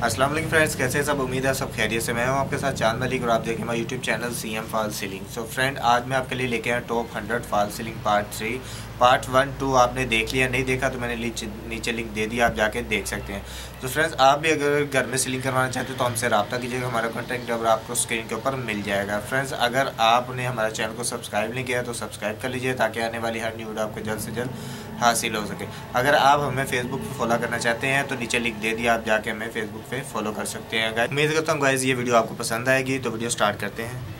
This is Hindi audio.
वालेकुम फ्रेंड्स, कैसे सब? उम्मीद है सब खैरियत से मैं हूँ आपके साथ चाँद मलिक और आप देखें हमारा YouTube channel C M fall ceiling so friend आज मैं आपके लिए लेके आया top hundred fall ceiling part three part one two आपने देख लिया, नहीं देखा तो मैंने नीचे लिंक दे दिया, आप जाके देख सकते हैं। तो फ्रेंड्स आप भी अगर घर में सीलिंग करवाना चाहते हैं तो हमसे रब्ता कीजिएगा, हमारा कॉन्टैक्ट नंबर आपको स्क्रीन के ऊपर मिल जाएगा। फ्रेंड्स अगर आपने हमारे चैनल को सब्सक्राइब नहीं किया तो सब्सक्राइब कर लीजिए ताकि आने वाली हर न्यू वीडियो आपको जल्द से जल्द हासिल हो सके। अगर आप हमें फेसबुक पे फॉलो करना चाहते हैं तो नीचे लिंक दे दिया, आप जाके हमें फेसबुक पे फॉलो कर सकते हैं उम्मीद करता हूँ गाइज़ ये वीडियो आपको पसंद आएगी तो वीडियो स्टार्ट करते हैं।